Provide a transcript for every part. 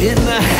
in the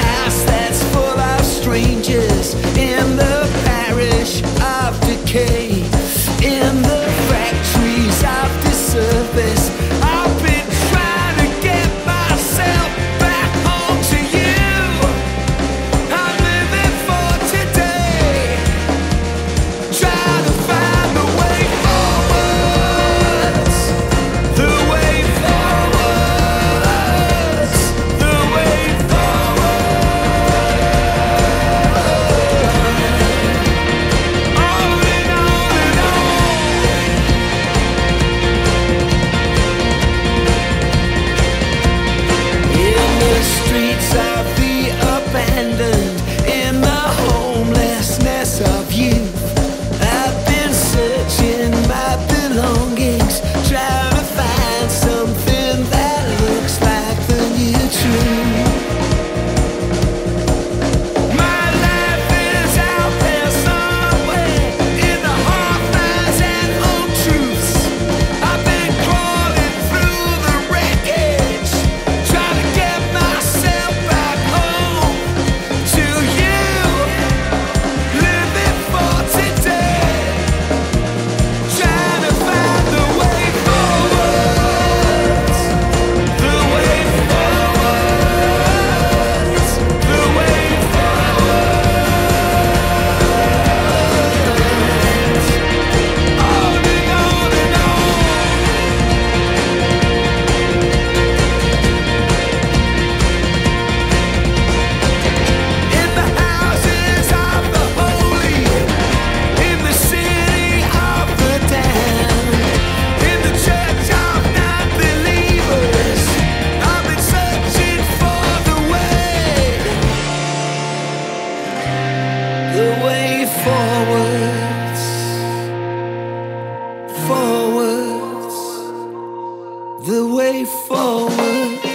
the way forward.